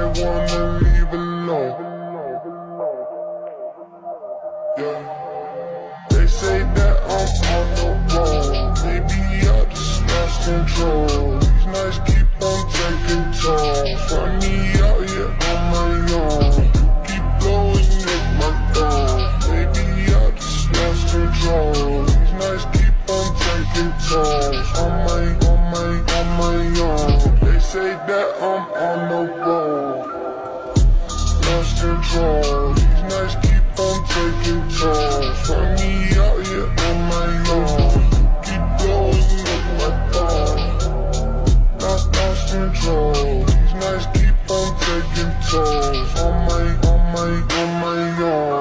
might wanna leave alone. Yeah. They say that I'm on the road. Maybe I just lost control. These nights keep on taking toll. Find me out here on my own. Keep blowing at my phone. Maybe I just lost control. These nights keep on taking toll. On my, on my, on my own. They say that I'm on the control These nights keep on taking tolls Find me out here on my own Keep blowing up my phone Not lost control These nights keep on taking tolls On my, on my, on my own